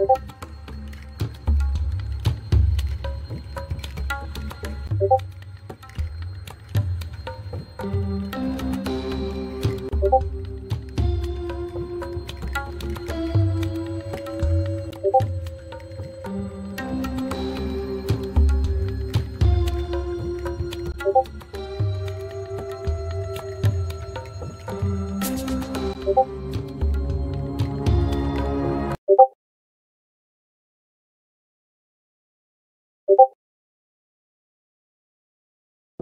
you